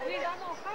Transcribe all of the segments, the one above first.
上田の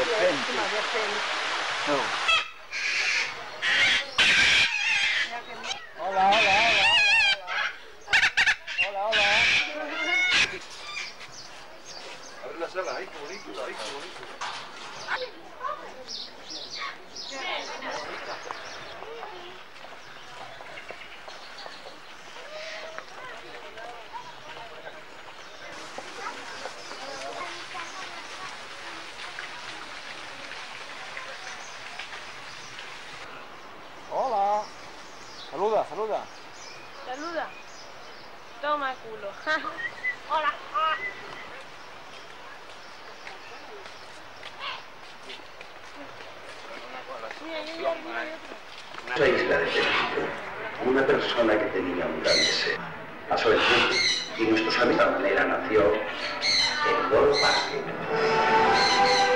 Hola, hola, hola, hola, hola. Hola, hola. Abre la sala, ahí, qué bonito, ahí, qué bonito. Saluda, saluda. Saluda. Toma culo. Hola. La isla de Peregrino, una persona que tenía un gran deseo. Pasó el tiempo y nuestros amigos de manera nació el Gol Parque.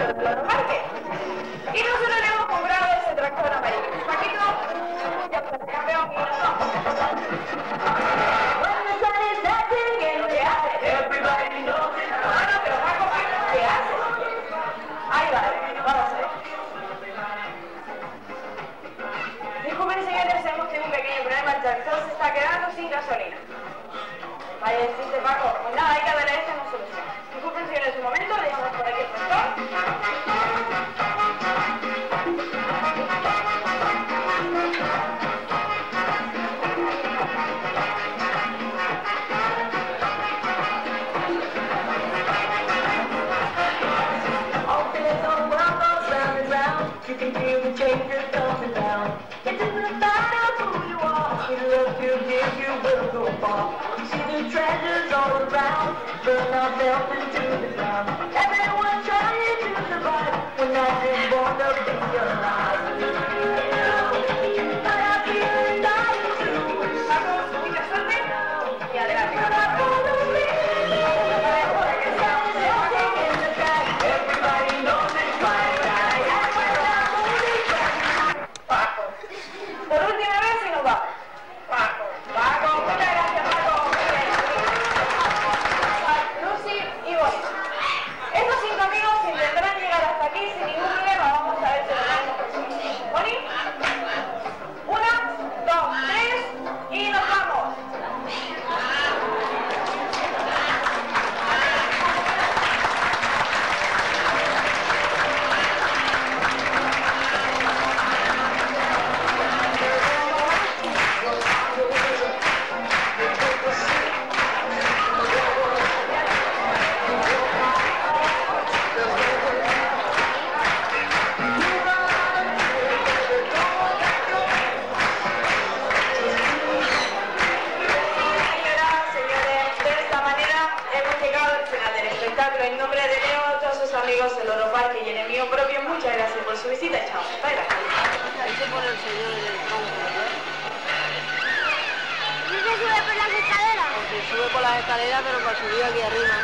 Thank you. will you give, you will go far. You see the treasures all around, burn ourselves into the ground. Everyone trying to survive, we're not born to be alive. sube por las escaleras, pero para subir aquí arriba.